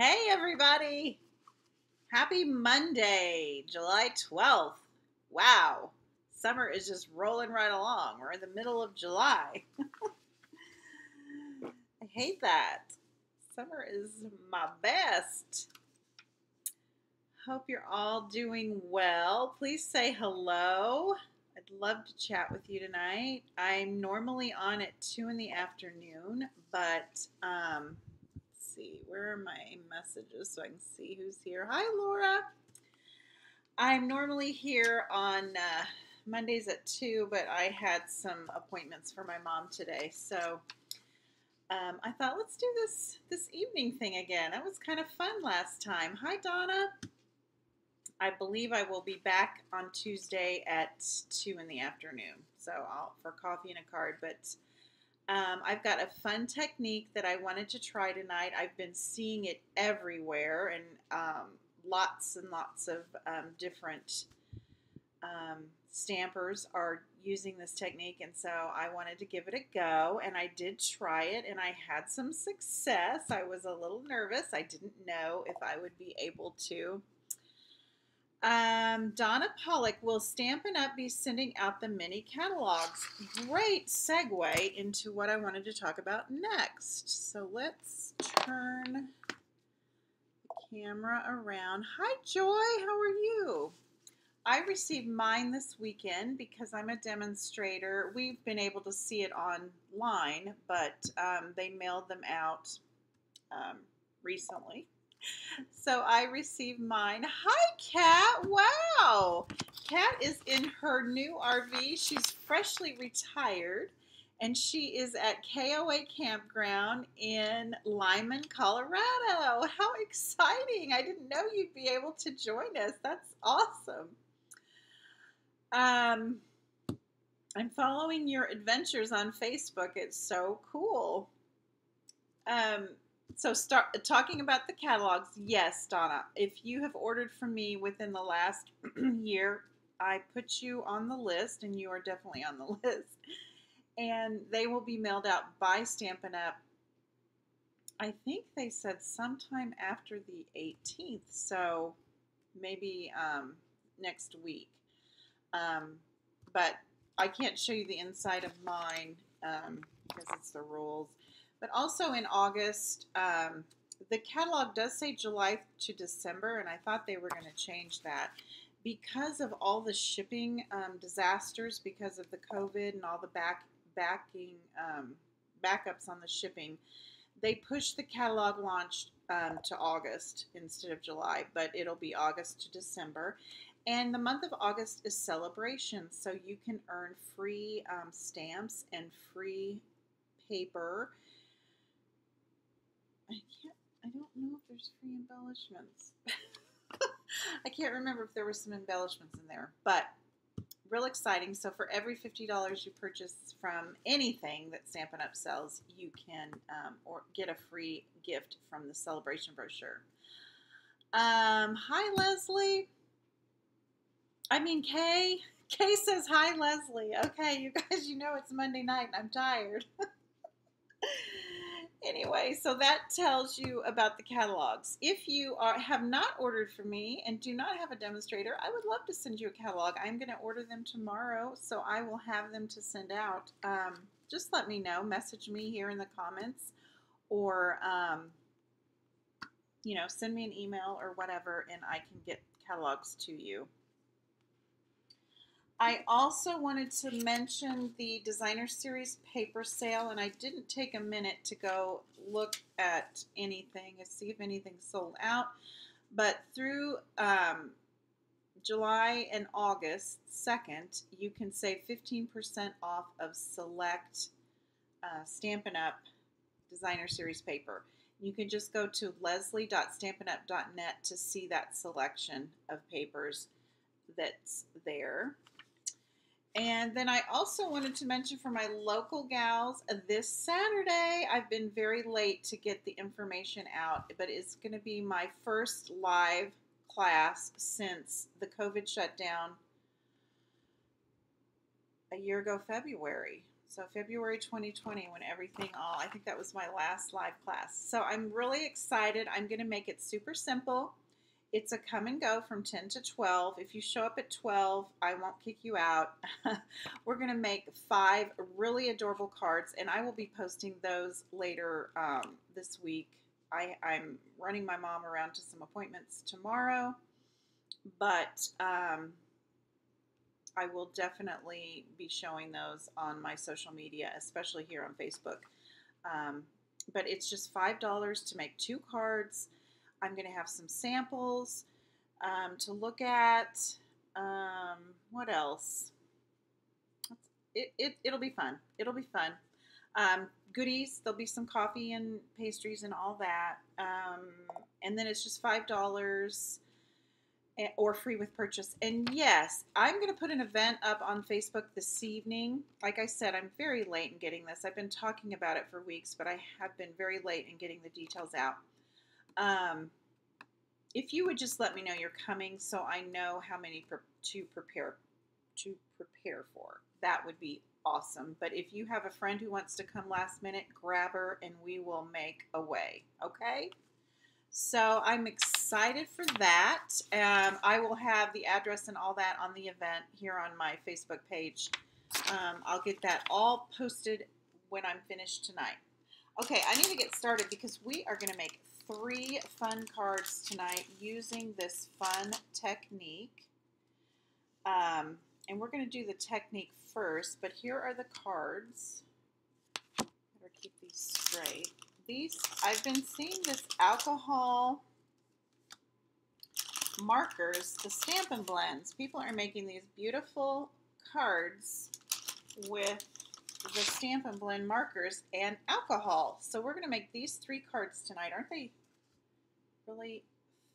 Hey, everybody. Happy Monday, July 12th. Wow. Summer is just rolling right along. We're in the middle of July. I hate that. Summer is my best. Hope you're all doing well. Please say hello. I'd love to chat with you tonight. I'm normally on at 2 in the afternoon, but um, see, where are my messages so I can see who's here? Hi, Laura. I'm normally here on uh, Mondays at 2, but I had some appointments for my mom today, so um, I thought let's do this this evening thing again. That was kind of fun last time. Hi, Donna. I believe I will be back on Tuesday at two in the afternoon. So I'll for coffee and a card. But um, I've got a fun technique that I wanted to try tonight. I've been seeing it everywhere, and um, lots and lots of um, different um, stampers are using this technique, and so I wanted to give it a go. And I did try it, and I had some success. I was a little nervous. I didn't know if I would be able to um, Donna Pollock will Stampin' Up! be sending out the mini catalogs. Great segue into what I wanted to talk about next. So let's turn the camera around. Hi, Joy. How are you? I received mine this weekend because I'm a demonstrator. We've been able to see it online, but um, they mailed them out um, recently. So I received mine. Hi, Kat. Wow. Kat is in her new RV. She's freshly retired and she is at KOA Campground in Limon, Colorado. How exciting! I didn't know you'd be able to join us. That's awesome. Um, I'm following your adventures on Facebook. It's so cool. Um, so start talking about the catalogs. Yes, Donna, if you have ordered from me within the last year, I put you on the list, and you are definitely on the list. And they will be mailed out by Stampin' Up. I think they said sometime after the 18th, so maybe um, next week. Um, but I can't show you the inside of mine um, because it's the rules. But also in August, um, the catalog does say July to December, and I thought they were going to change that. Because of all the shipping um, disasters, because of the COVID and all the back backing um, backups on the shipping, they pushed the catalog launch um, to August instead of July, but it'll be August to December. And the month of August is celebration, so you can earn free um, stamps and free paper I can't. I don't know if there's free embellishments. I can't remember if there were some embellishments in there, but real exciting. So for every fifty dollars you purchase from anything that Stampin' Up sells, you can um, or get a free gift from the celebration brochure. Um, hi Leslie. I mean Kay. Kay says hi Leslie. Okay, you guys, you know it's Monday night and I'm tired. Anyway, so that tells you about the catalogs. If you are, have not ordered from me and do not have a demonstrator, I would love to send you a catalog. I'm going to order them tomorrow, so I will have them to send out. Um, just let me know. Message me here in the comments or, um, you know, send me an email or whatever, and I can get catalogs to you. I also wanted to mention the designer series paper sale, and I didn't take a minute to go look at anything and see if anything sold out. But through um, July and August 2nd, you can save 15% off of select uh, Stampin' Up! designer series paper. You can just go to leslie.stampinup.net to see that selection of papers that's there. And then I also wanted to mention for my local gals, this Saturday, I've been very late to get the information out, but it's going to be my first live class since the COVID shutdown a year ago, February. So February 2020, when everything all, I think that was my last live class. So I'm really excited. I'm going to make it super simple. It's a come and go from 10 to 12. If you show up at 12, I won't kick you out. We're going to make five really adorable cards, and I will be posting those later um, this week. I, I'm running my mom around to some appointments tomorrow, but um, I will definitely be showing those on my social media, especially here on Facebook. Um, but it's just $5 to make two cards. I'm going to have some samples um, to look at. Um, what else? It, it, it'll be fun. It'll be fun. Um, goodies, there'll be some coffee and pastries and all that. Um, and then it's just $5 or free with purchase. And yes, I'm going to put an event up on Facebook this evening. Like I said, I'm very late in getting this. I've been talking about it for weeks, but I have been very late in getting the details out. Um, if you would just let me know you're coming so I know how many to prepare to prepare for, that would be awesome. But if you have a friend who wants to come last minute, grab her and we will make a way. Okay? So I'm excited for that. Um, I will have the address and all that on the event here on my Facebook page. Um, I'll get that all posted when I'm finished tonight. Okay, I need to get started because we are going to make three fun cards tonight using this fun technique. Um, and we're going to do the technique first, but here are the cards. Better keep these straight these, I've been seeing this alcohol markers, the Stampin' Blends. People are making these beautiful cards with the Stampin' Blend markers and alcohol. So we're going to make these three cards tonight. Aren't they really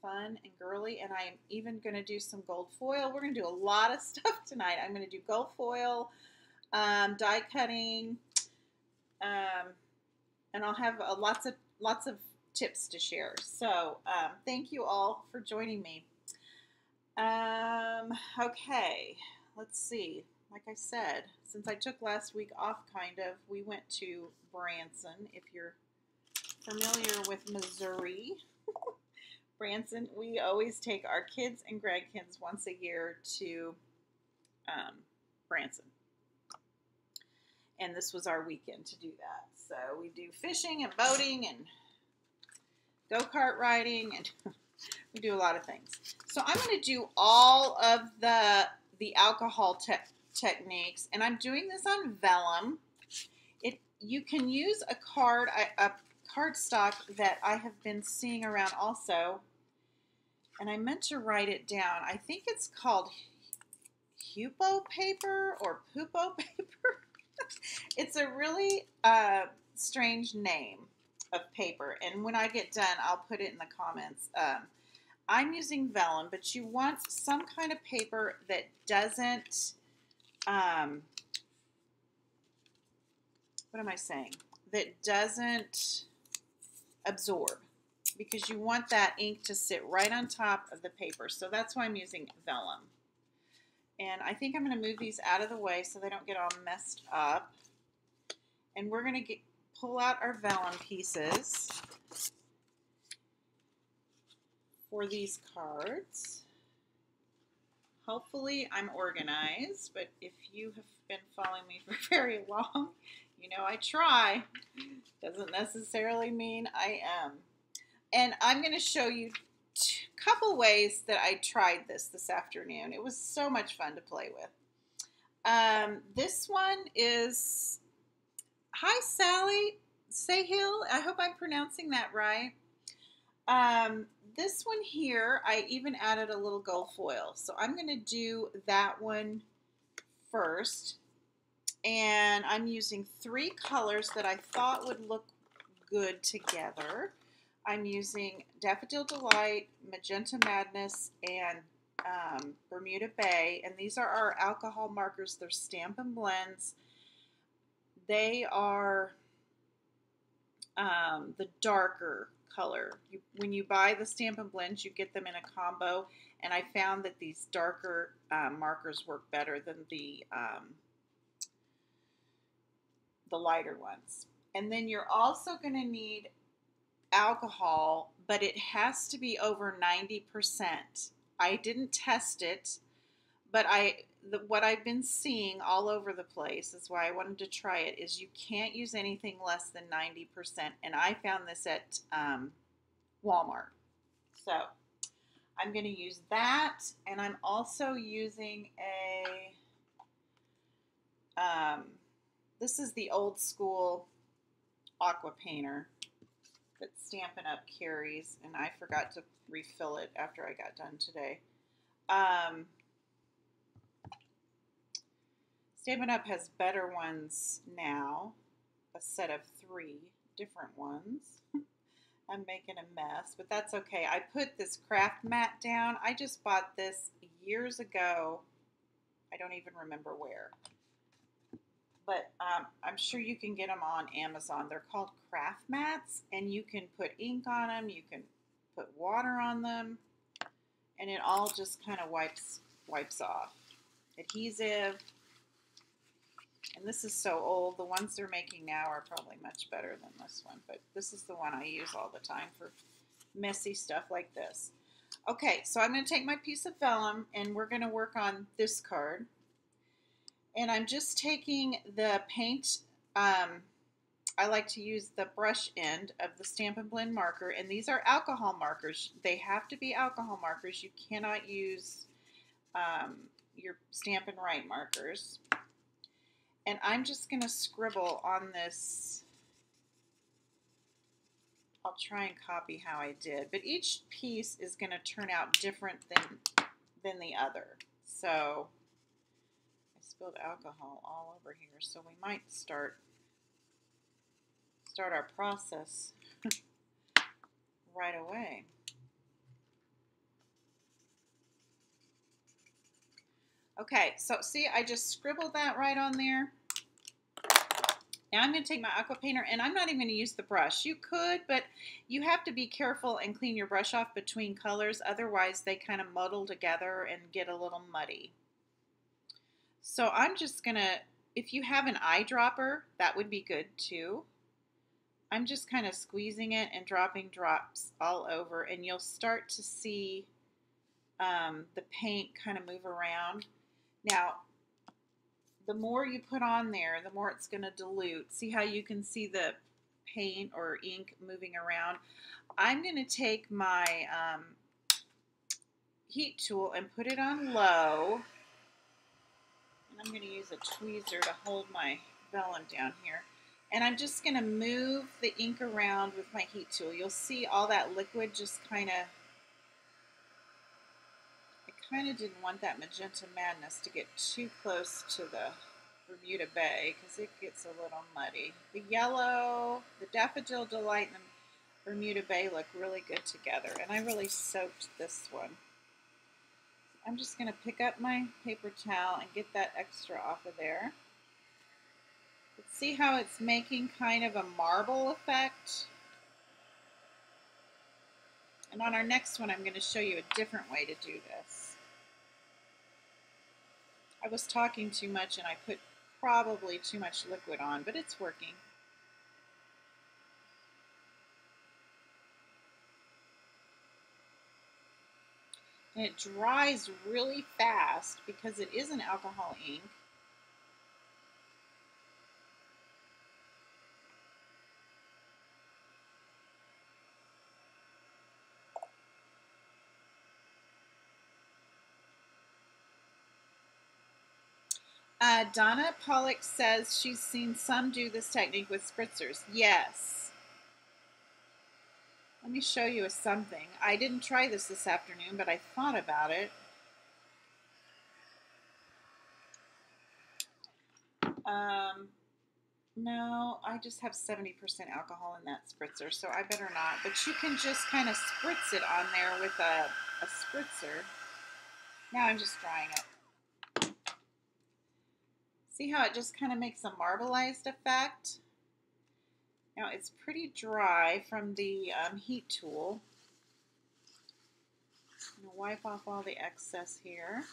fun and girly? And I'm even going to do some gold foil. We're going to do a lot of stuff tonight. I'm going to do gold foil, um, die cutting, um, and I'll have uh, lots of lots of tips to share. So um, thank you all for joining me. Um, okay, let's see. Like I said, since I took last week off, kind of, we went to Branson. If you're familiar with Missouri, Branson, we always take our kids and grandkids once a year to um, Branson. And this was our weekend to do that. So we do fishing and boating and go kart riding and we do a lot of things. So I'm going to do all of the the alcohol te techniques, and I'm doing this on vellum. It you can use a card a, a card stock that I have been seeing around also, and I meant to write it down. I think it's called Hupo paper or Pupo paper. it's a really uh, strange name of paper, and when I get done, I'll put it in the comments. Um, I'm using vellum, but you want some kind of paper that doesn't, um, what am I saying? That doesn't absorb because you want that ink to sit right on top of the paper. So that's why I'm using vellum. And I think I'm going to move these out of the way so they don't get all messed up. And we're going to get, pull out our vellum pieces for these cards. Hopefully I'm organized, but if you have been following me for very long, you know I try. Doesn't necessarily mean I am. And I'm going to show you a couple ways that I tried this this afternoon. It was so much fun to play with. Um, this one is, hi Sally Sahil. I hope I'm pronouncing that right. Um, this one here, I even added a little gold foil. So I'm going to do that one first. And I'm using three colors that I thought would look good together. I'm using Daffodil Delight, Magenta Madness, and um, Bermuda Bay. And these are our alcohol markers. They're Stampin' Blends. They are um, the darker color. You, when you buy the Stampin' Blends, you get them in a combo. And I found that these darker um, markers work better than the um, the lighter ones. And then you're also going to need alcohol, but it has to be over 90%. I didn't test it, but I the, what I've been seeing all over the place is why I wanted to try it is you can't use anything less than 90%. And I found this at um, Walmart. So I'm going to use that. And I'm also using a, um, this is the old school aqua painter that Stampin' Up carries. And I forgot to refill it after I got done today. Um, Stampin' Up has better ones now, a set of three different ones. I'm making a mess, but that's okay. I put this craft mat down. I just bought this years ago. I don't even remember where. But um, I'm sure you can get them on Amazon. They're called craft mats, and you can put ink on them. You can put water on them, and it all just kind of wipes wipes off. Adhesive. And this is so old. The ones they're making now are probably much better than this one, but this is the one I use all the time for messy stuff like this. Okay, so I'm going to take my piece of vellum and we're going to work on this card. And I'm just taking the paint, um, I like to use the brush end of the Stampin' Blend marker, and these are alcohol markers. They have to be alcohol markers. You cannot use um, your Stampin' Write markers. And I'm just going to scribble on this. I'll try and copy how I did. But each piece is going to turn out different than, than the other. So spilled alcohol all over here. So we might start, start our process right away. Okay, so see, I just scribbled that right on there. Now I'm going to take my aqua painter, and I'm not even going to use the brush. You could, but you have to be careful and clean your brush off between colors. Otherwise, they kind of muddle together and get a little muddy. So I'm just going to, if you have an eyedropper, that would be good too. I'm just kind of squeezing it and dropping drops all over, and you'll start to see um, the paint kind of move around. Now, the more you put on there, the more it's going to dilute. See how you can see the paint or ink moving around? I'm going to take my um, heat tool and put it on low. And I'm going to use a tweezer to hold my vellum down here. And I'm just going to move the ink around with my heat tool. You'll see all that liquid just kind of I kind of didn't want that Magenta Madness to get too close to the Bermuda Bay because it gets a little muddy. The yellow, the Daffodil Delight, and the Bermuda Bay look really good together. And I really soaked this one. I'm just going to pick up my paper towel and get that extra off of there. But see how it's making kind of a marble effect? And on our next one, I'm going to show you a different way to do this. I was talking too much and I put probably too much liquid on, but it's working. And it dries really fast because it is an alcohol ink. Uh, Donna Pollock says she's seen some do this technique with spritzers. Yes. Let me show you something. I didn't try this this afternoon, but I thought about it. Um, no, I just have 70% alcohol in that spritzer, so I better not. But you can just kind of spritz it on there with a, a spritzer. Now I'm just drying it. See how it just kind of makes a marbleized effect? Now it's pretty dry from the um, heat tool. I'm going to wipe off all the excess here.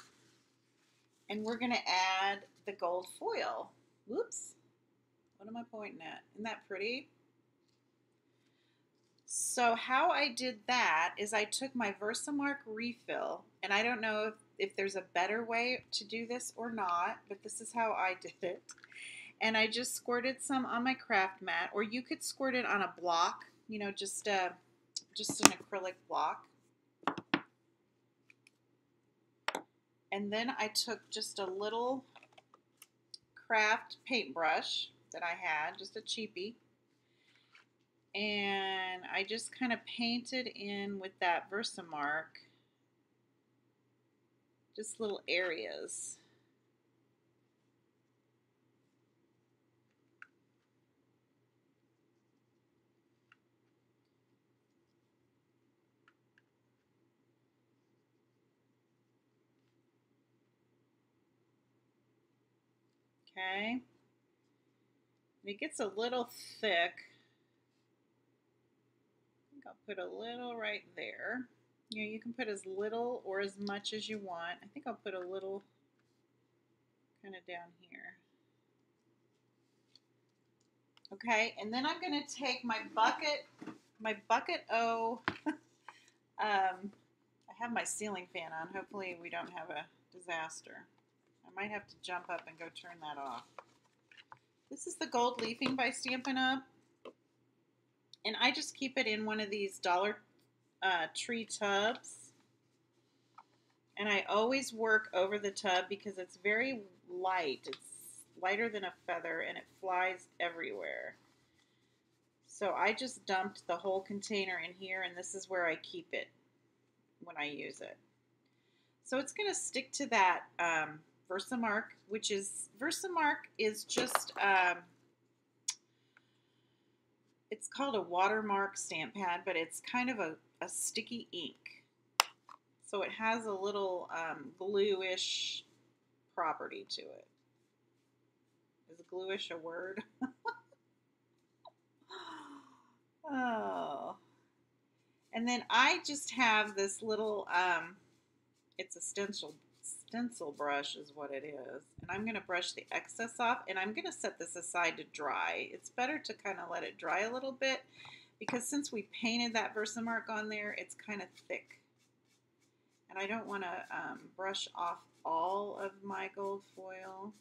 And we're going to add the gold foil. Whoops. What am I pointing at? Isn't that pretty? So how I did that is I took my Versamark refill, and I don't know if, if there's a better way to do this or not, but this is how I did it. And I just squirted some on my craft mat, or you could squirt it on a block, you know, just a, uh, just an acrylic block. And then I took just a little craft paintbrush that I had, just a cheapie. And I just kind of painted in with that Versamark just little areas. Okay. It gets a little thick. I think I'll put a little right there. You know, you can put as little or as much as you want. I think I'll put a little kind of down here. Okay, and then I'm going to take my bucket, my bucket O. um, I have my ceiling fan on. Hopefully we don't have a disaster. I might have to jump up and go turn that off. This is the gold leafing by Stampin' Up. And I just keep it in one of these Dollar uh, Tree tubs. And I always work over the tub because it's very light. It's lighter than a feather and it flies everywhere. So I just dumped the whole container in here and this is where I keep it when I use it. So it's going to stick to that um, Versamark, which is Versamark is just um, it's called a watermark stamp pad, but it's kind of a, a sticky ink. So it has a little um, gluish property to it. Is gluish a word? oh. And then I just have this little, um, it's a stencil stencil brush is what it is. And I'm going to brush the excess off and I'm going to set this aside to dry. It's better to kind of let it dry a little bit because since we painted that Versamark on there, it's kind of thick. And I don't want to um, brush off all of my gold foil.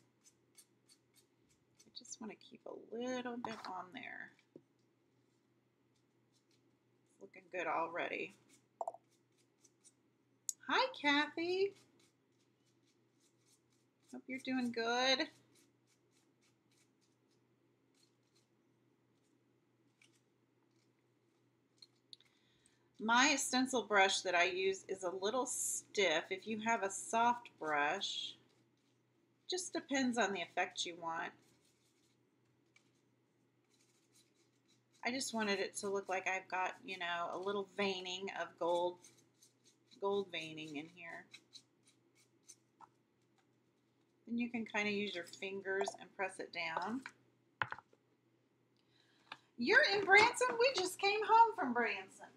I just want to keep a little bit on there. It's looking good already. Hi, Kathy. Hope you're doing good. My stencil brush that I use is a little stiff. If you have a soft brush, just depends on the effect you want. I just wanted it to look like I've got, you know, a little veining of gold, gold veining in here. Then you can kind of use your fingers and press it down. You're in Branson? We just came home from Branson.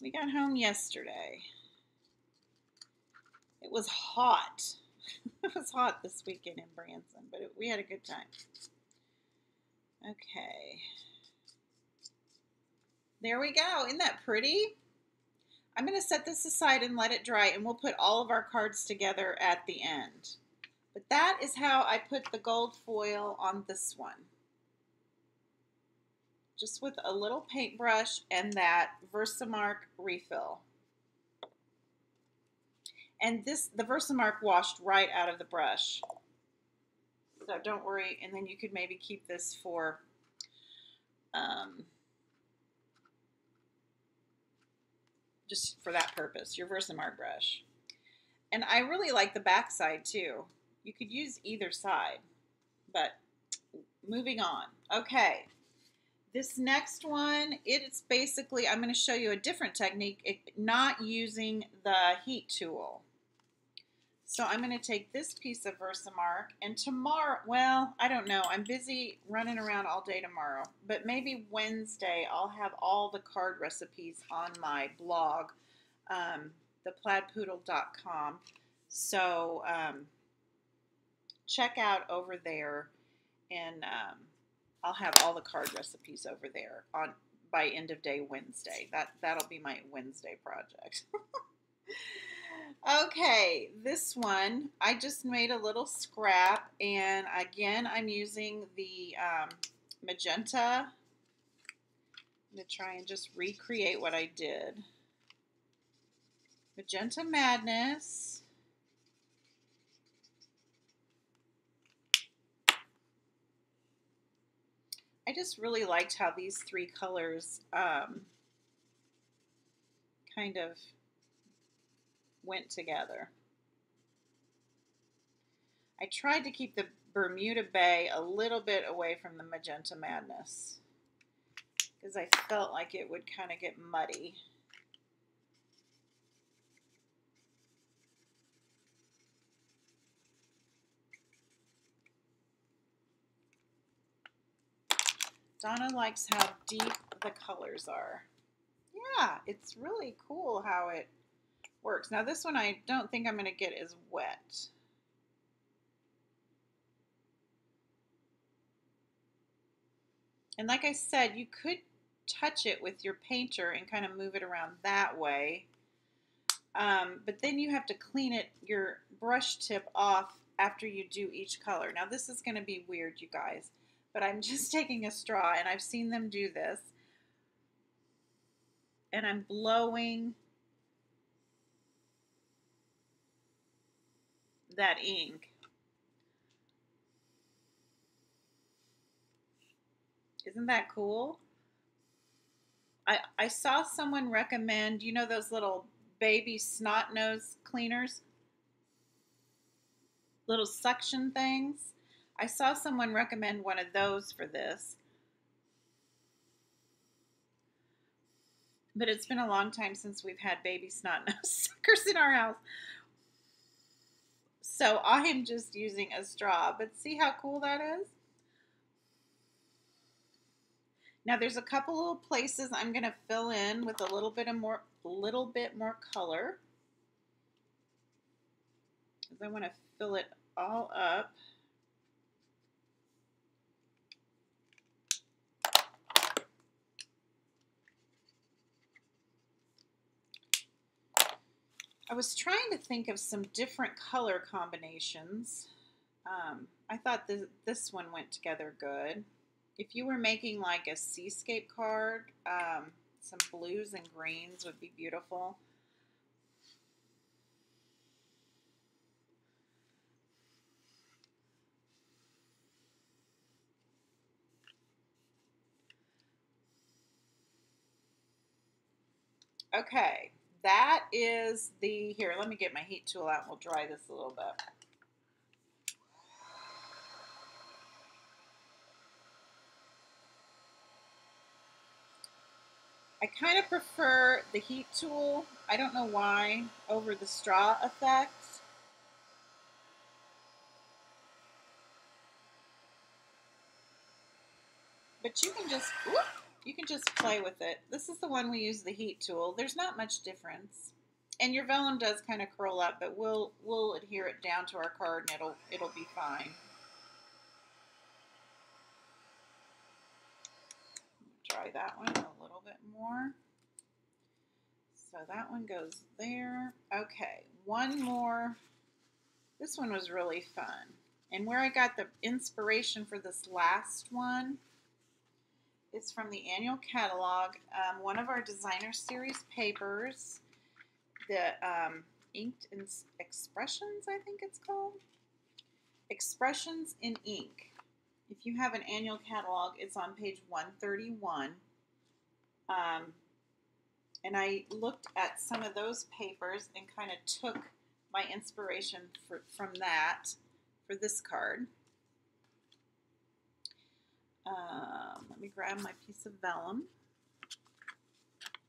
We got home yesterday. It was hot. it was hot this weekend in Branson, but it, we had a good time. Okay. There we go. Isn't that pretty? I'm going to set this aside and let it dry and we'll put all of our cards together at the end. But that is how I put the gold foil on this one. Just with a little paintbrush and that Versamark refill. And this, the Versamark washed right out of the brush. So don't worry. And then you could maybe keep this for um, just for that purpose, your Versamark brush. And I really like the back side too. You could use either side, but moving on. Okay, this next one, it's basically, I'm going to show you a different technique, not using the heat tool. So I'm going to take this piece of Versamark and tomorrow, well, I don't know. I'm busy running around all day tomorrow, but maybe Wednesday I'll have all the card recipes on my blog, um, theplaidpoodle.com. So um, check out over there and um, I'll have all the card recipes over there on by end of day Wednesday. That that'll be my Wednesday project. okay, this one I just made a little scrap, and again I'm using the um, magenta. I'm gonna try and just recreate what I did. Magenta Madness. I just really liked how these three colors um, kind of went together. I tried to keep the Bermuda Bay a little bit away from the Magenta Madness because I felt like it would kind of get muddy. Donna likes how deep the colors are. Yeah, it's really cool how it works. Now this one I don't think I'm going to get as wet. And like I said, you could touch it with your painter and kind of move it around that way. Um, but then you have to clean it, your brush tip off after you do each color. Now this is going to be weird, you guys but I'm just taking a straw and I've seen them do this. And I'm blowing that ink. Isn't that cool? I, I saw someone recommend, you know those little baby snot nose cleaners? Little suction things? I saw someone recommend one of those for this. But it's been a long time since we've had baby snot nose suckers in our house. So I am just using a straw. But see how cool that is? Now there's a couple little places I'm going to fill in with a little bit of more, little bit more color. Because I want to fill it all up. I was trying to think of some different color combinations. Um, I thought this, this one went together good. If you were making like a seascape card, um, some blues and greens would be beautiful. Okay, that is the, here, let me get my heat tool out and we'll dry this a little bit. I kind of prefer the heat tool, I don't know why, over the straw effect. But you can just, whoop, you can just play with it. This is the one we use the heat tool. There's not much difference. And your vellum does kind of curl up, but we'll we'll adhere it down to our card and it'll it'll be fine. Try that one a little bit more. So that one goes there. Okay, one more. This one was really fun. And where I got the inspiration for this last one is from the annual catalog, um, one of our designer series papers, the um, Inked Expressions, I think it's called. Expressions in Ink. If you have an annual catalog, it's on page 131. Um, and I looked at some of those papers and kind of took my inspiration for, from that for this card. Um, let me grab my piece of vellum.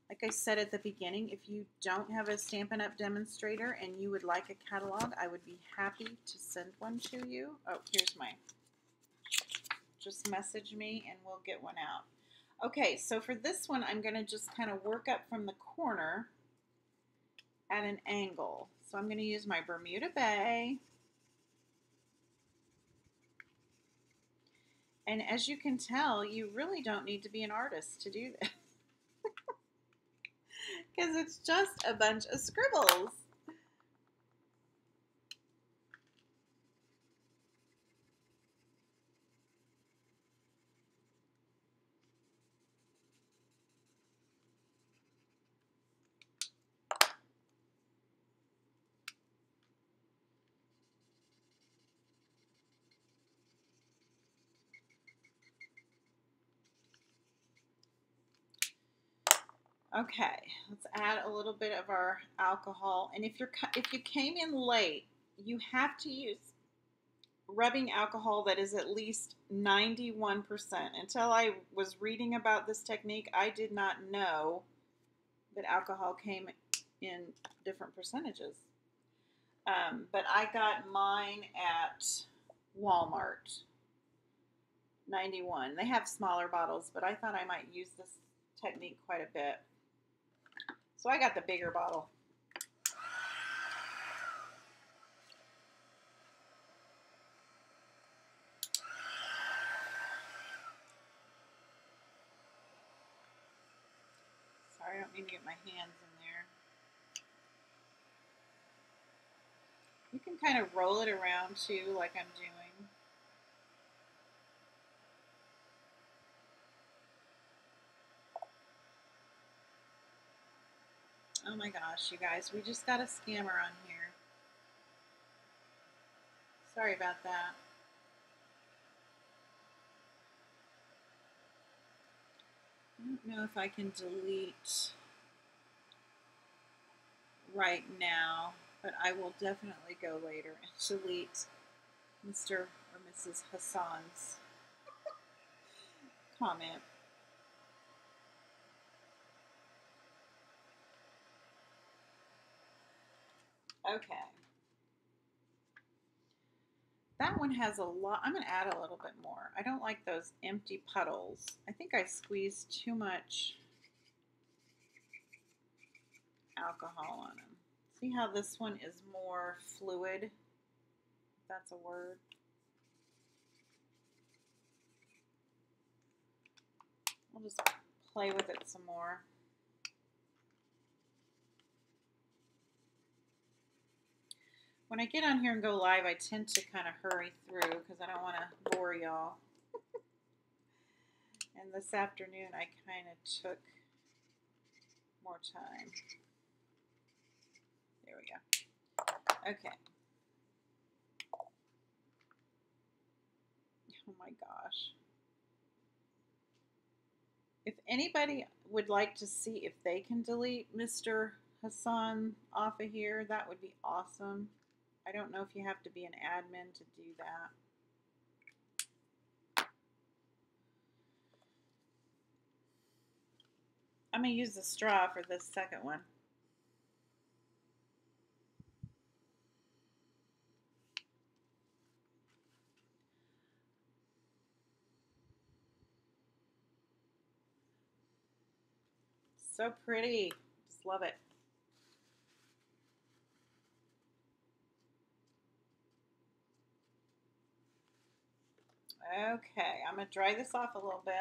Like I said at the beginning, if you don't have a Stampin' Up! demonstrator and you would like a catalog, I would be happy to send one to you. Oh, here's my, just message me and we'll get one out. Okay, so for this one, I'm going to just kind of work up from the corner at an angle. So I'm going to use my Bermuda Bay And as you can tell, you really don't need to be an artist to do this. Because it's just a bunch of scribbles. Okay, let's add a little bit of our alcohol. And if you're if you came in late, you have to use rubbing alcohol that is at least 91%. Until I was reading about this technique, I did not know that alcohol came in different percentages. Um, but I got mine at Walmart, 91. They have smaller bottles, but I thought I might use this technique quite a bit. So I got the bigger bottle. Sorry, I don't mean to get my hands in there. You can kind of roll it around too, like I'm doing. Oh my gosh, you guys, we just got a scammer on here. Sorry about that. I don't know if I can delete right now, but I will definitely go later and delete Mr. or Mrs. Hassan's comment. Okay. That one has a lot. I'm going to add a little bit more. I don't like those empty puddles. I think I squeezed too much alcohol on them. See how this one is more fluid? That's a word. I'll just play with it some more. When I get on here and go live, I tend to kind of hurry through because I don't want to bore y'all. and this afternoon, I kind of took more time. There we go. Okay. Oh my gosh. If anybody would like to see if they can delete Mr. Hassan off of here, that would be awesome. I don't know if you have to be an admin to do that. I'm going to use the straw for this second one. So pretty. Just love it. Okay, I'm going to dry this off a little bit.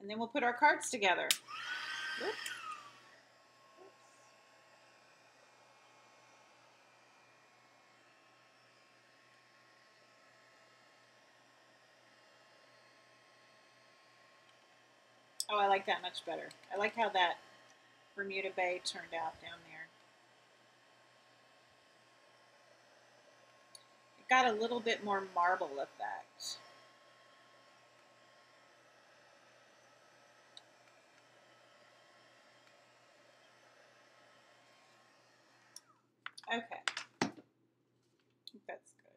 And then we'll put our cards together. Oops. Oh, I like that much better. I like how that Bermuda Bay turned out down there. Got a little bit more marble effect. Okay. That's good.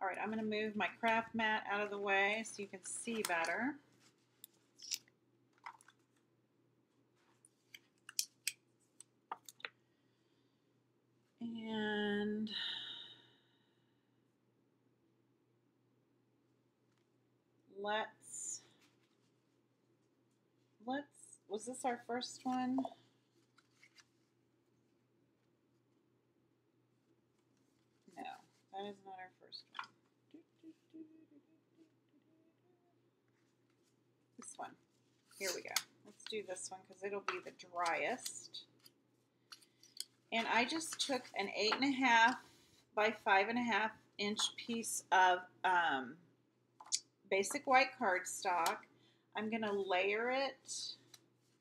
All right, I'm going to move my craft mat out of the way so you can see better. And let's, let's, was this our first one? No, that is not our first one. This one. Here we go. Let's do this one because it'll be the driest. And I just took an eight and a half by five and a half inch piece of um, basic white cardstock. I'm going to layer it.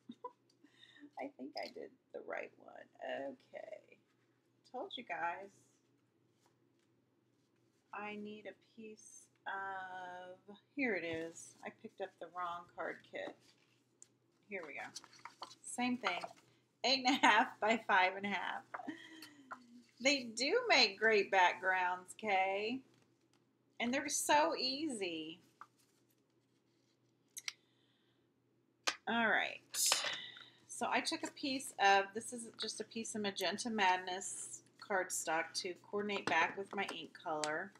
I think I did the right one. Okay. Told you guys. I need a piece of, here it is. I picked up the wrong card kit. Here we go. Same thing. Eight and a half by five and a half. They do make great backgrounds, Kay. And they're so easy. All right. So I took a piece of, this is just a piece of Magenta Madness cardstock to coordinate back with my ink color.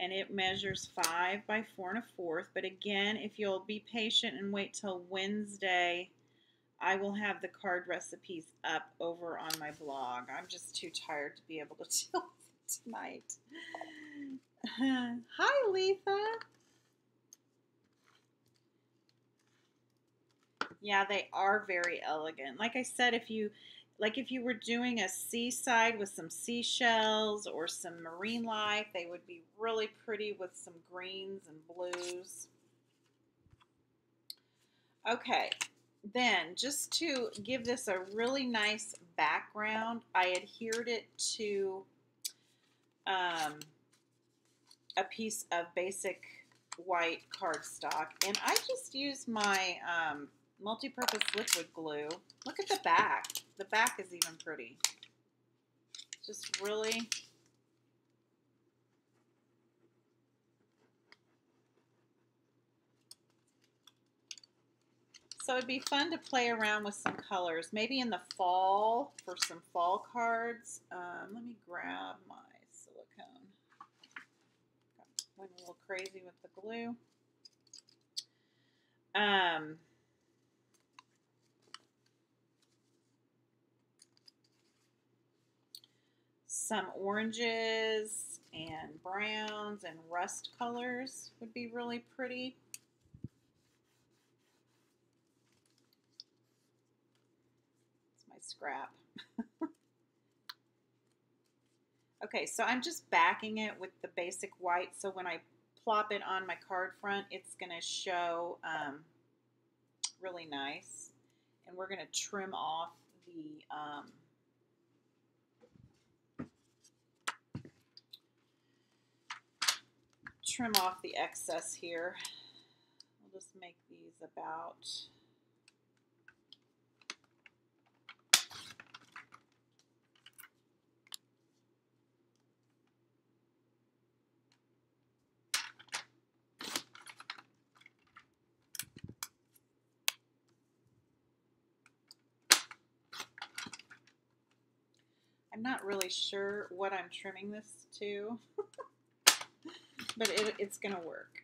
And it measures 5 by 4 and a fourth. But again, if you'll be patient and wait till Wednesday, I will have the card recipes up over on my blog. I'm just too tired to be able to it tonight. Hi, Letha. Yeah, they are very elegant. Like I said, if you like if you were doing a seaside with some seashells or some marine life, they would be really pretty with some greens and blues. Okay, then just to give this a really nice background, I adhered it to um, a piece of basic white cardstock. And I just used my um, multi-purpose liquid glue. Look at the back. The back is even pretty. Just really So it'd be fun to play around with some colors. Maybe in the fall for some fall cards. Um, let me grab my silicone. Went a little crazy with the glue. Um, some oranges and browns and rust colors would be really pretty. Scrap. okay, so I'm just backing it with the basic white, so when I plop it on my card front, it's going to show um, really nice. And we're going to trim off the um, trim off the excess here. We'll just make these about not really sure what I'm trimming this to, but it, it's going to work.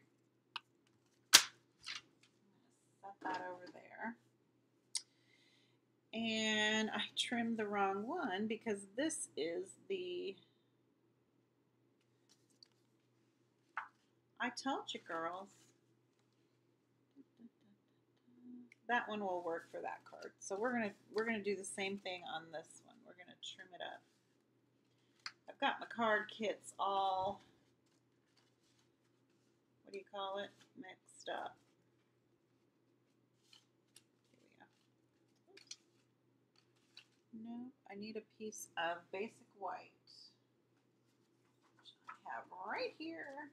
Set that over there. And I trimmed the wrong one because this is the, I told you girls. That one will work for that card. So we're gonna we're gonna do the same thing on this one We're gonna trim it up. Got my card kits all, what do you call it, mixed up. Here we go. No, I need a piece of basic white, which I have right here.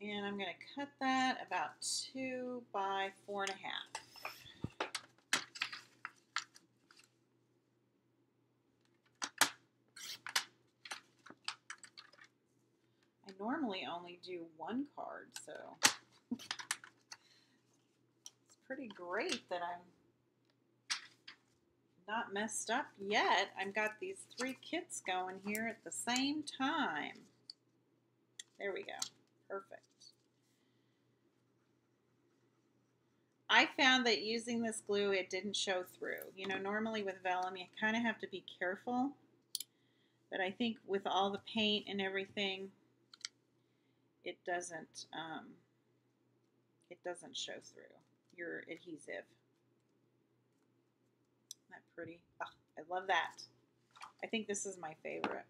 And I'm going to cut that about two by four and a half. I normally only do one card, so it's pretty great that I'm not messed up yet. I've got these three kits going here at the same time. There we go. Perfect. I found that using this glue, it didn't show through. You know, normally with vellum, you kind of have to be careful. But I think with all the paint and everything, it doesn't, um, it doesn't show through your adhesive. Isn't that pretty? Oh, I love that. I think this is my favorite.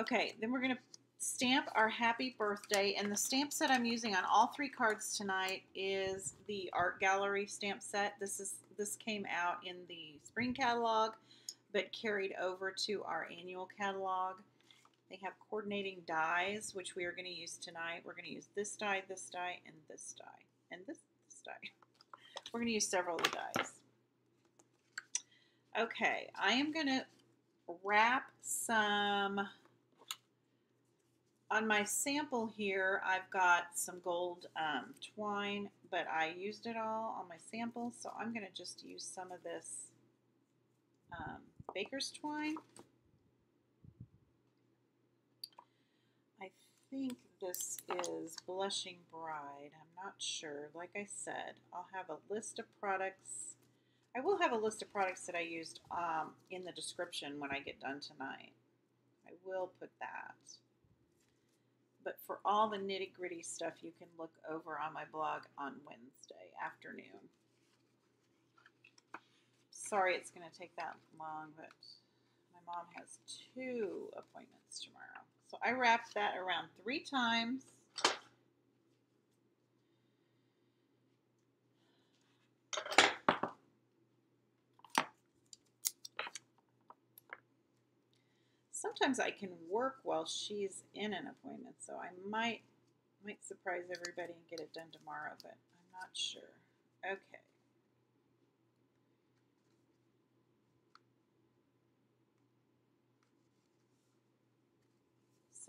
Okay, then we're going to stamp our happy birthday. And the stamp set I'm using on all three cards tonight is the Art Gallery stamp set. This is this came out in the spring catalog, but carried over to our annual catalog. They have coordinating dies, which we are going to use tonight. We're going to use this die, this die, and this die, and this, this die. We're going to use several of the dies. Okay, I am going to wrap some on my sample here, I've got some gold um, twine, but I used it all on my sample, so I'm going to just use some of this um, baker's twine. I think this is Blushing Bride. I'm not sure. Like I said, I'll have a list of products. I will have a list of products that I used um, in the description when I get done tonight. I will put that. But for all the nitty gritty stuff, you can look over on my blog on Wednesday afternoon. Sorry it's going to take that long, but my mom has two appointments tomorrow. So I wrapped that around three times. sometimes I can work while she's in an appointment, so I might might surprise everybody and get it done tomorrow, but I'm not sure. Okay.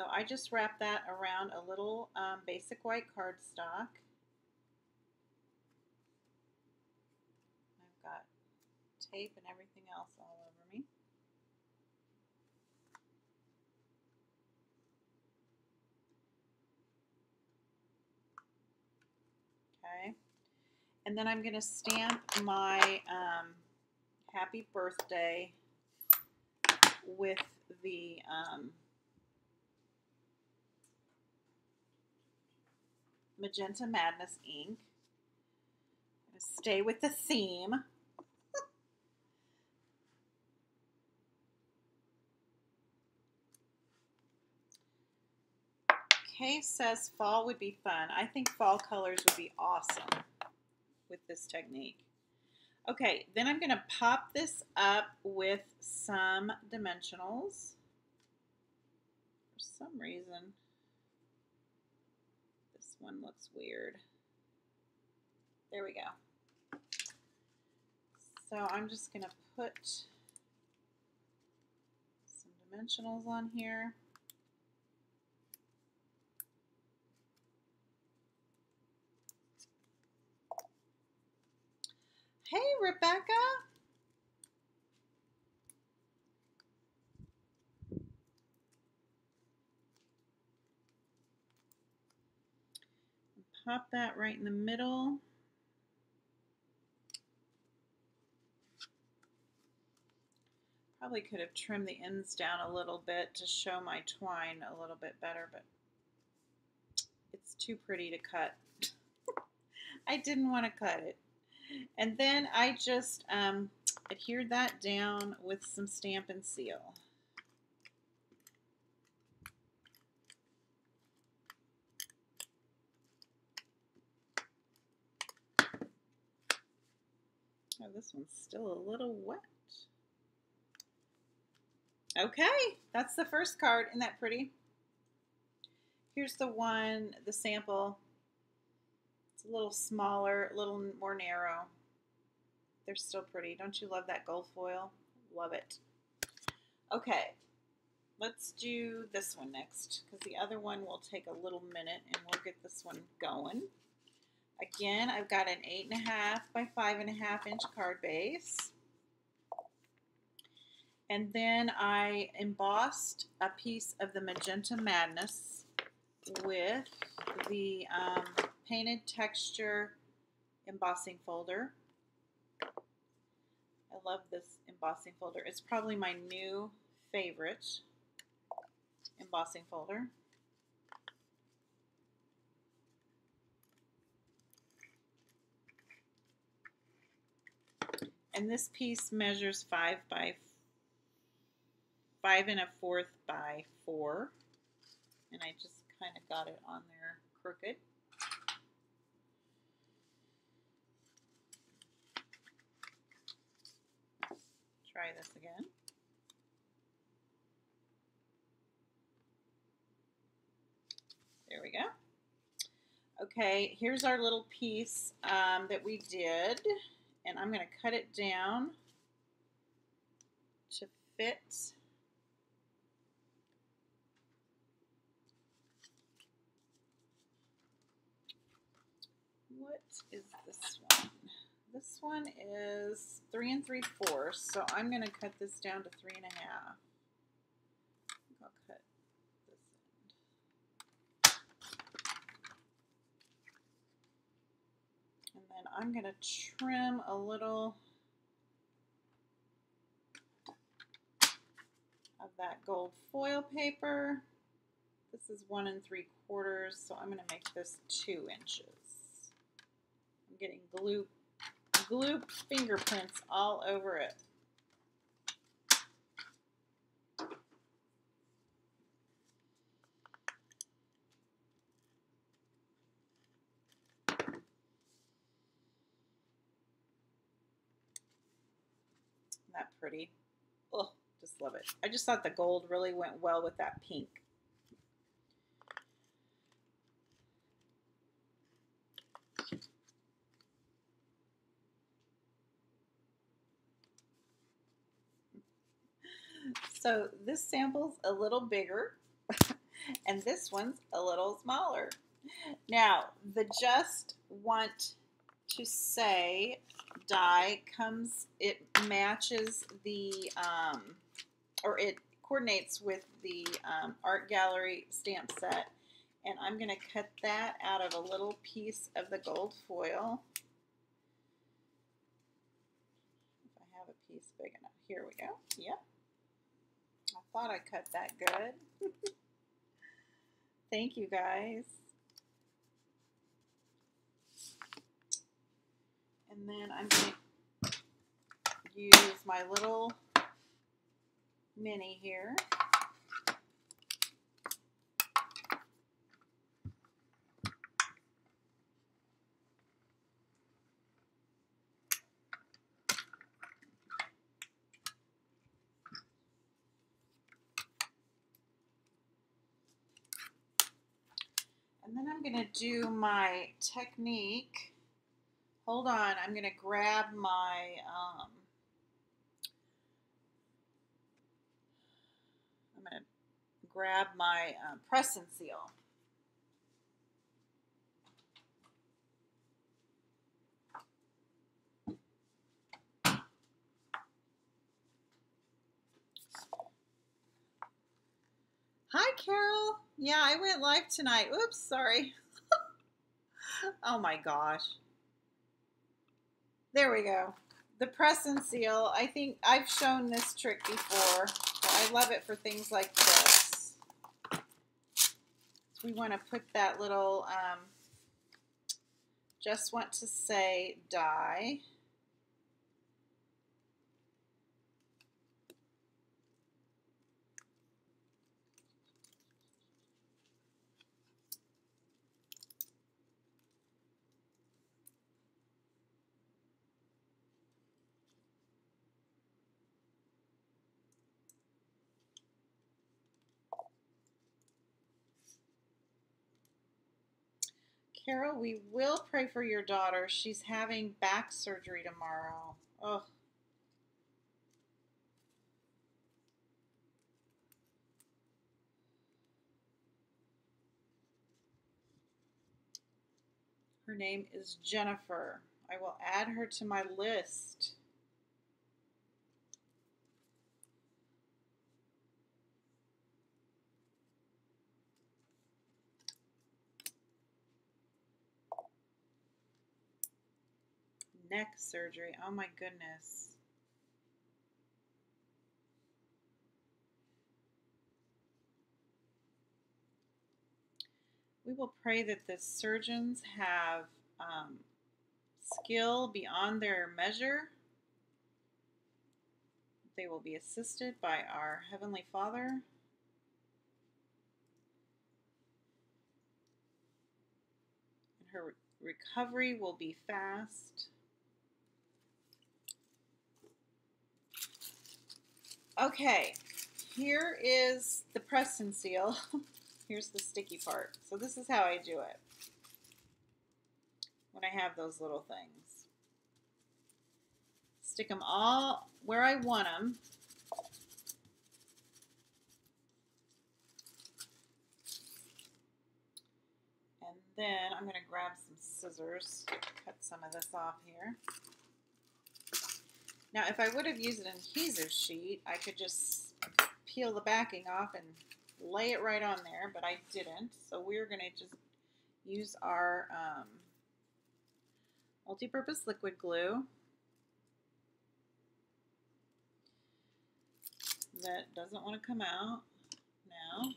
So I just wrap that around a little um, basic white cardstock. I've got tape and everything else all over me. Okay. And then I'm going to stamp my um, happy birthday with the um, Magenta Madness ink. stay with the theme. Kay says fall would be fun. I think fall colors would be awesome with this technique. Okay, then I'm going to pop this up with some dimensionals. For some reason, one looks weird. There we go. So I'm just going to put some dimensionals on here. Hey, Rebecca. Pop that right in the middle. Probably could have trimmed the ends down a little bit to show my twine a little bit better, but it's too pretty to cut. I didn't want to cut it. And then I just um, adhered that down with some Stampin' Seal. This one's still a little wet. Okay, that's the first card. Isn't that pretty? Here's the one, the sample. It's a little smaller, a little more narrow. They're still pretty. Don't you love that gold foil? Love it. Okay, let's do this one next because the other one will take a little minute and we'll get this one going. Again, I've got an 8.5 by 5.5 inch card base. And then I embossed a piece of the Magenta Madness with the um, painted texture embossing folder. I love this embossing folder. It's probably my new favorite embossing folder. And this piece measures five by five and a fourth by four. And I just kind of got it on there crooked. Try this again. There we go. Okay, here's our little piece um, that we did and I'm going to cut it down to fit what is this one? This one is three and three fourths, so I'm going to cut this down to three and a half. I'll cut this end. And then I'm going to trim a little of that gold foil paper. This is one and three quarters, so I'm going to make this two inches. I'm getting glue, glue fingerprints all over it. Isn't that pretty? Oh, just love it. I just thought the gold really went well with that pink. So this sample's a little bigger and this one's a little smaller. Now, the just want to say die comes, it matches the, um, or it coordinates with the um, art gallery stamp set. And I'm going to cut that out of a little piece of the gold foil. If I have a piece big enough. Here we go. Yep. I thought I cut that good. Thank you guys. And then I'm going to use my little mini here. And then I'm going to do my technique. Hold on, I'm going to grab my, um, I'm going to grab my um, press and seal. Hi, Carol. Yeah, I went live tonight. Oops, sorry. oh my gosh. There we go. The press and seal. I think I've shown this trick before. I love it for things like this. We want to put that little, um, just want to say die. Carol, we will pray for your daughter. She's having back surgery tomorrow. Oh. Her name is Jennifer. I will add her to my list. Neck surgery. Oh my goodness. We will pray that the surgeons have um, skill beyond their measure. They will be assisted by our Heavenly Father. And her recovery will be fast. Okay, here is the press and seal. Here's the sticky part. So this is how I do it when I have those little things. Stick them all where I want them. And then I'm going to grab some scissors, cut some of this off here. Now, if I would have used an adhesive sheet, I could just peel the backing off and lay it right on there, but I didn't. So we're going to just use our um, multi-purpose liquid glue that doesn't want to come out now.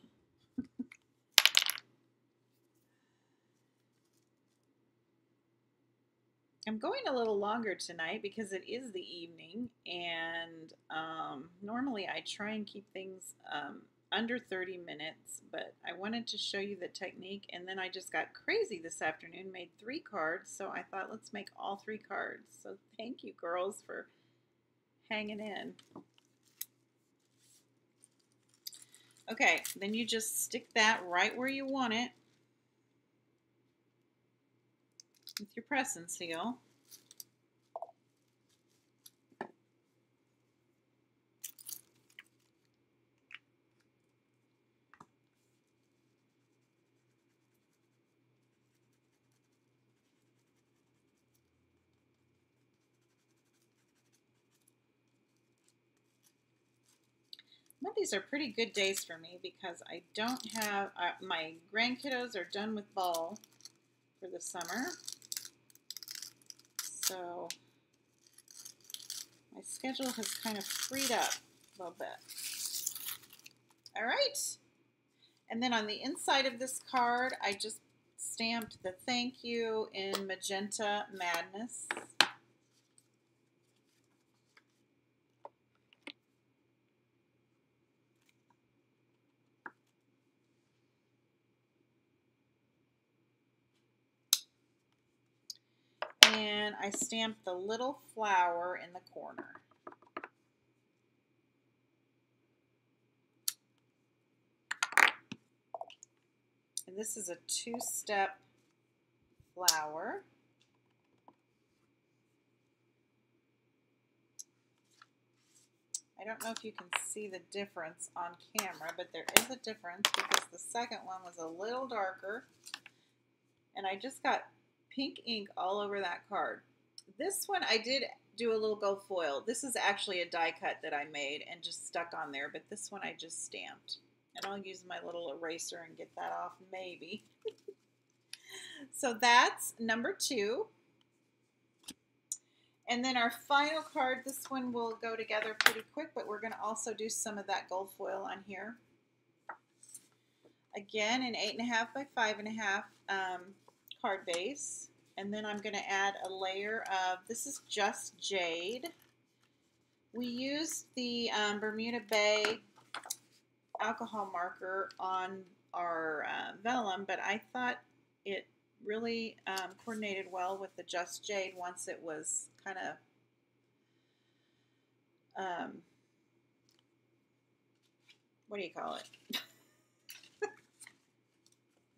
I'm going a little longer tonight because it is the evening, and um, normally I try and keep things um, under 30 minutes, but I wanted to show you the technique, and then I just got crazy this afternoon, made three cards, so I thought let's make all three cards. So thank you, girls, for hanging in. Okay, then you just stick that right where you want it with your press and seal. Mondays are pretty good days for me because I don't have, uh, my grandkiddos are done with ball for the summer. So my schedule has kind of freed up a little bit. All right. And then on the inside of this card, I just stamped the thank you in Magenta Madness. and I stamped the little flower in the corner. And this is a two-step flower. I don't know if you can see the difference on camera, but there is a difference because the second one was a little darker. And I just got pink ink all over that card. This one I did do a little gold foil. This is actually a die cut that I made and just stuck on there, but this one I just stamped. And I'll use my little eraser and get that off maybe. so that's number two. And then our final card, this one will go together pretty quick, but we're going to also do some of that gold foil on here. Again, an 8.5 by 5.5 um, card base. And then I'm going to add a layer of, this is just jade. We used the um, Bermuda Bay alcohol marker on our uh, vellum, but I thought it really um, coordinated well with the Just Jade once it was kind of um, what do you call it?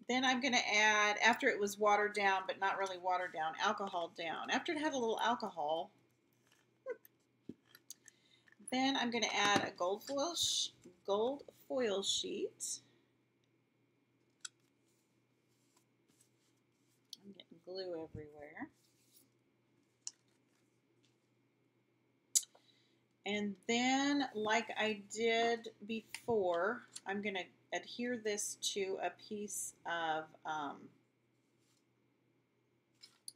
Then I'm going to add, after it was watered down, but not really watered down, alcohol down. After it had a little alcohol, then I'm going to add a gold foil, gold foil sheet. I'm getting glue everywhere. And then, like I did before, I'm going to adhere this to a piece of um,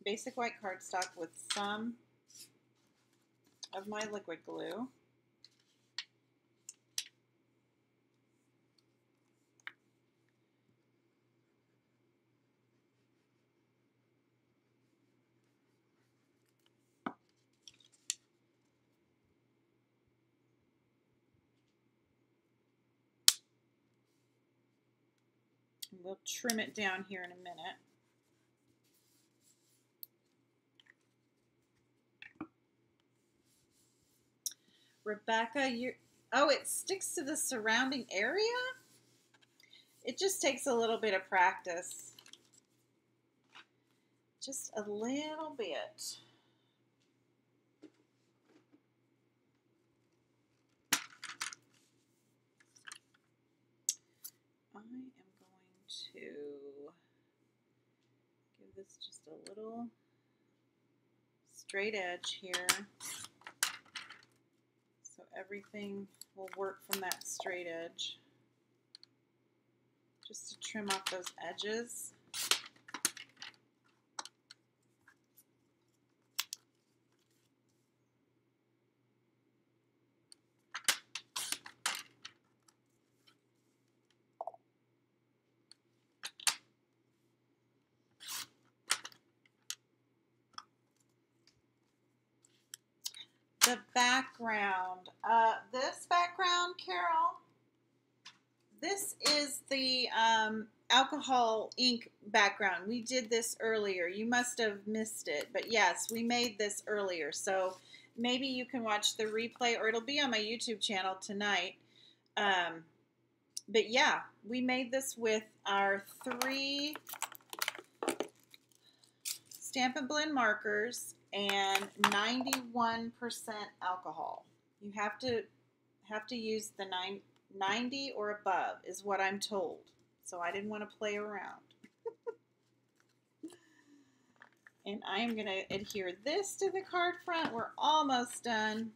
basic white cardstock with some of my liquid glue. We'll trim it down here in a minute. Rebecca, you oh, it sticks to the surrounding area? It just takes a little bit of practice. Just a little bit. I am going to give this just a little straight edge here so everything will work from that straight edge just to trim off those edges. the background. Uh, this background, Carol, this is the um, alcohol ink background. We did this earlier. You must have missed it. But yes, we made this earlier. So maybe you can watch the replay or it'll be on my YouTube channel tonight. Um, but yeah, we made this with our three Stampin' Blend markers and 91% alcohol. You have to have to use the nine, 90 or above is what I'm told. So I didn't want to play around. and I am going to adhere this to the card front. We're almost done.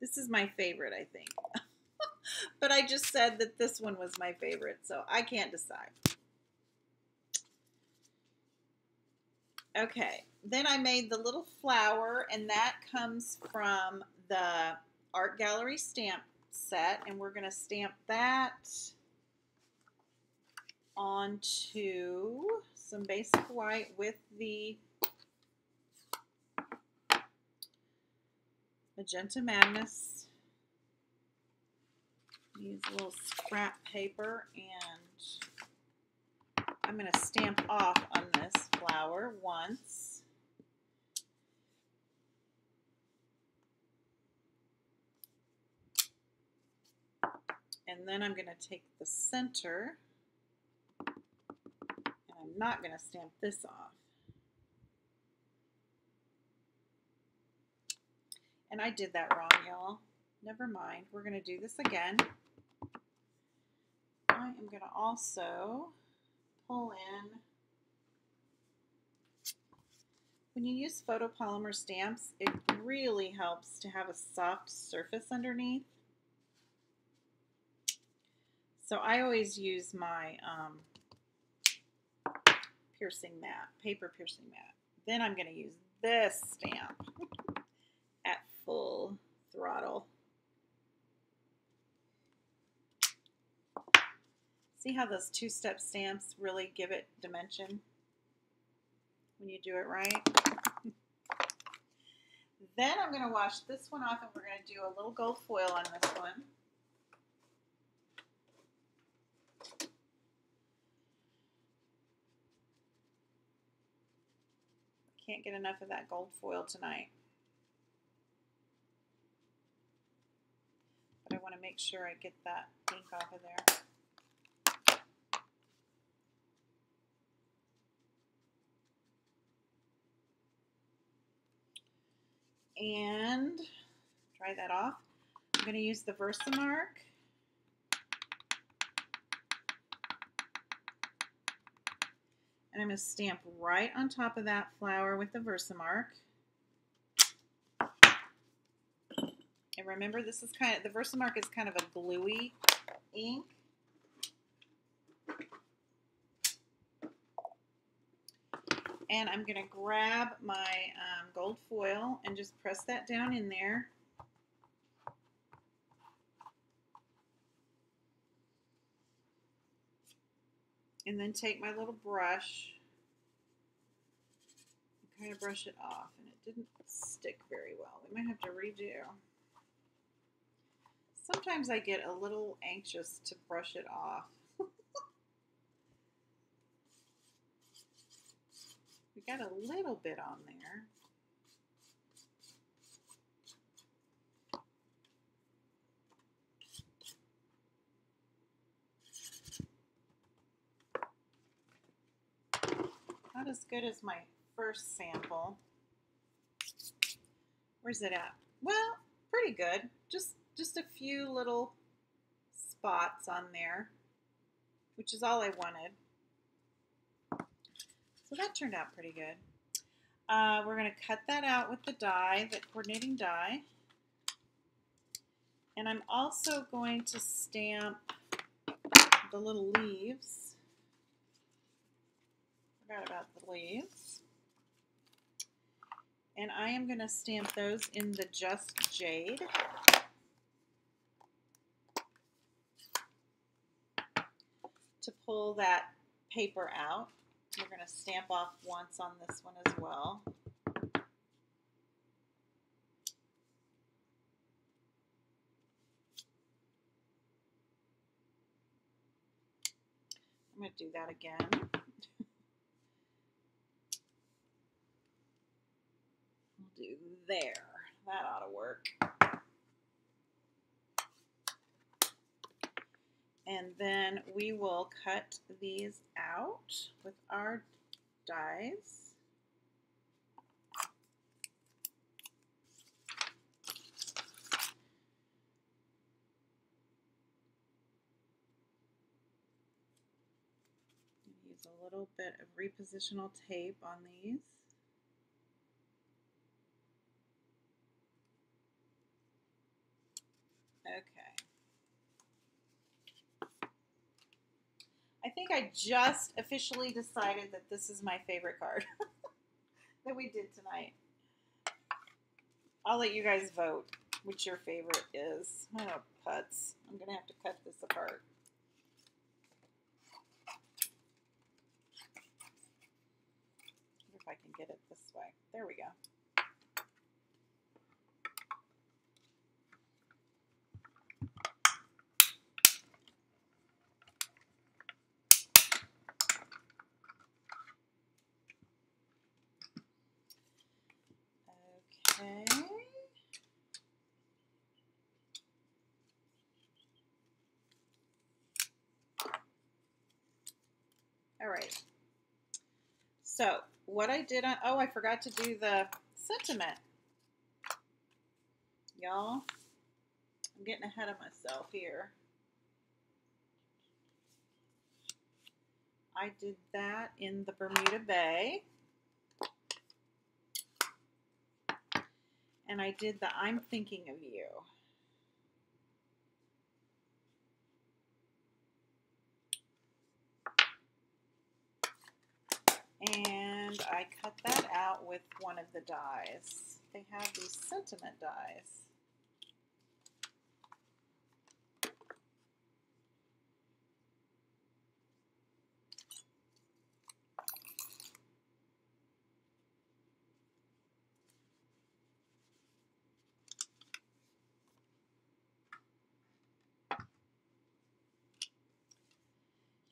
This is my favorite, I think. but I just said that this one was my favorite, so I can't decide. Okay, then I made the little flower, and that comes from the Art Gallery stamp set, and we're going to stamp that onto some basic white with the Magenta Madness. Use a little scrap paper and I'm going to stamp off on this flower once. And then I'm going to take the center and I'm not going to stamp this off. And I did that wrong, y'all. Never mind. We're going to do this again. I am going to also pull in When you use photopolymer stamps, it really helps to have a soft surface underneath. So I always use my um, piercing mat, paper piercing mat. Then I'm going to use this stamp at full throttle. See how those two-step stamps really give it dimension when you do it right? Then I'm going to wash this one off and we're going to do a little gold foil on this one. Can't get enough of that gold foil tonight. But I want to make sure I get that ink off of there. And dry that off. I'm going to use the Versamark. And I'm going to stamp right on top of that flower with the Versamark. And remember, this is kind of, the Versamark is kind of a gluey ink. And I'm going to grab my um, gold foil and just press that down in there. And then take my little brush and kind of brush it off. And it didn't stick very well. We might have to redo. Sometimes I get a little anxious to brush it off. Got a little bit on there. Not as good as my first sample. Where's it at? Well, pretty good. Just just a few little spots on there, which is all I wanted. So that turned out pretty good. Uh, we're going to cut that out with the die, the coordinating die. And I'm also going to stamp the little leaves. Forgot about the leaves. And I am going to stamp those in the Just Jade. To pull that paper out, we're going to stamp off once on this one as well. I'm going to do that again. We'll do there. That ought to work. And then we will cut these out with our dies. Use a little bit of repositional tape on these. Okay. I just officially decided that this is my favorite card that we did tonight. I'll let you guys vote which your favorite is. Oh, putz. I'm going to have to cut this apart. if I can get it this way. There we go. Okay. All right. So what I did on, oh, I forgot to do the sentiment. Y'all, I'm getting ahead of myself here. I did that in the Bermuda Bay. and I did the I'm thinking of you. And I cut that out with one of the dies. They have these sentiment dies.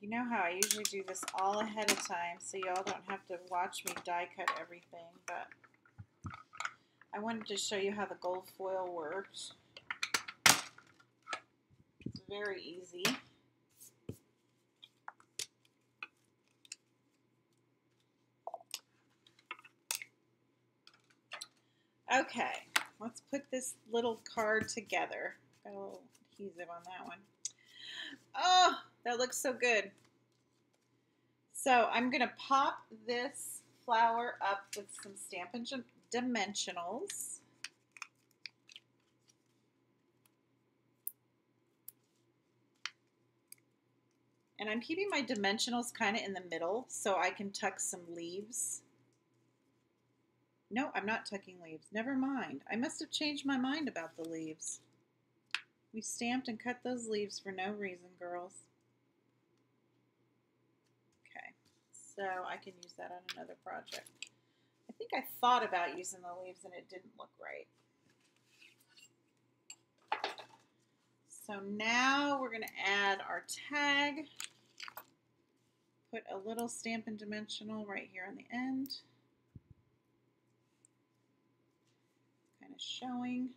You know how I usually do this all ahead of time so y'all don't have to watch me die cut everything, but I wanted to show you how the gold foil works. It's very easy. Okay, let's put this little card together. Got a little adhesive on that one. Oh, that looks so good. So I'm going to pop this flower up with some Stampin' Dimensionals. And I'm keeping my dimensionals kind of in the middle so I can tuck some leaves No, I'm not tucking leaves. Never mind. I must have changed my mind about the leaves. We stamped and cut those leaves for no reason, girls. Okay, so I can use that on another project. I think I thought about using the leaves and it didn't look right. So now we're going to add our tag. Put a little Stampin' Dimensional right here on the end. Kind of showing.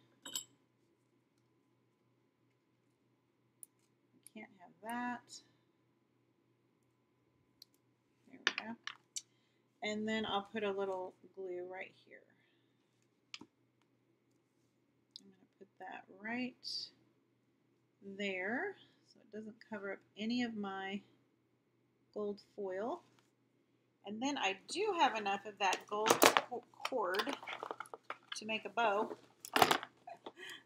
Can't have that. There we go. And then I'll put a little glue right here. I'm going to put that right there so it doesn't cover up any of my gold foil. And then I do have enough of that gold cord to make a bow.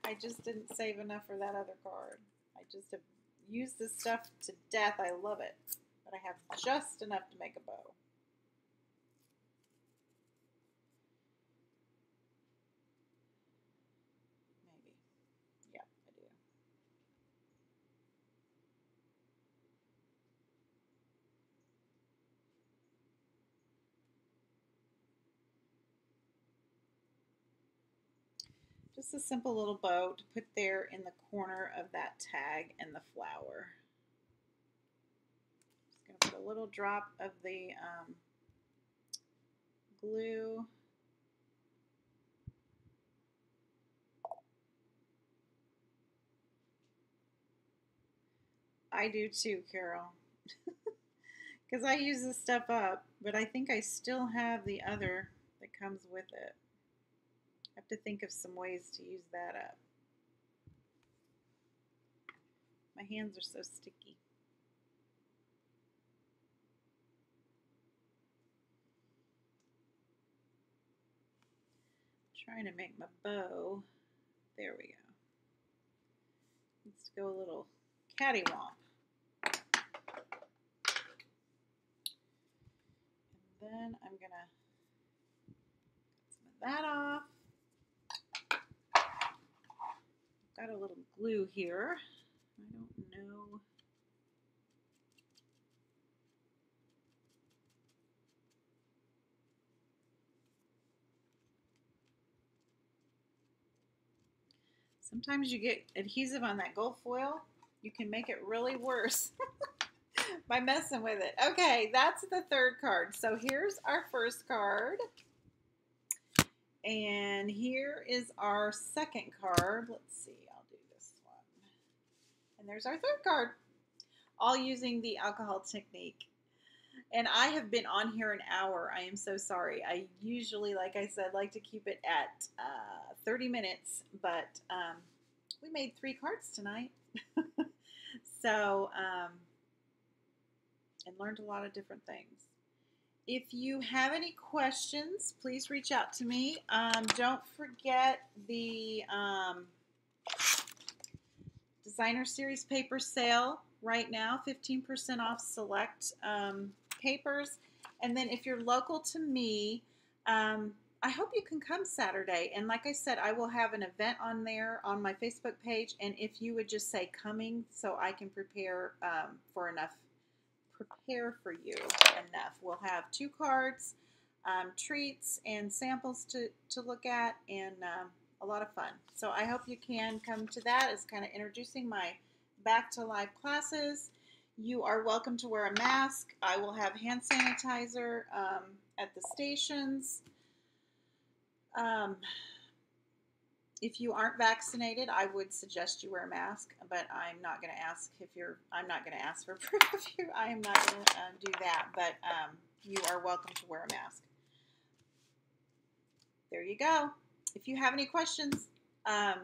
I just didn't save enough for that other card. I just have used this stuff to death. I love it. But I have just enough to make a bow. A simple little bow to put there in the corner of that tag and the flower. Just going to put a little drop of the um, glue. I do too, Carol. Because I use this stuff up, but I think I still have the other that comes with it have to think of some ways to use that up. My hands are so sticky. trying to make my bow. There we go. Let's go a little cattywomp. And then I'm going to get some of that off. Got a little glue here. I don't know. Sometimes you get adhesive on that gold foil. You can make it really worse by messing with it. Okay, that's the third card. So here's our first card. And here is our second card. Let's see. I'll do this one. And there's our third card, all using the alcohol technique. And I have been on here an hour. I am so sorry. I usually, like I said, like to keep it at uh, 30 minutes, but um, we made three cards tonight. so, um, and learned a lot of different things. If you have any questions, please reach out to me. Um, don't forget the um, Designer Series paper sale right now, 15% off select um, papers. And then if you're local to me, um, I hope you can come Saturday. And like I said, I will have an event on there on my Facebook page. And if you would just say coming so I can prepare um, for enough, prepare for you enough. We'll have two cards, um, treats, and samples to, to look at. And um, a lot of fun. So I hope you can come to that. It's kind of introducing my back to live classes. You are welcome to wear a mask. I will have hand sanitizer um, at the stations. Um, if you aren't vaccinated, I would suggest you wear a mask, but I'm not going to ask if you're, I'm not going to ask for proof of you. I am not going to uh, do that, but um, you are welcome to wear a mask. There you go if you have any questions, um,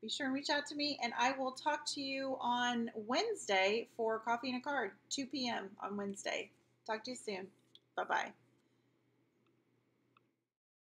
be sure and reach out to me, and I will talk to you on Wednesday for Coffee and a Card, 2 p.m. on Wednesday. Talk to you soon. Bye bye.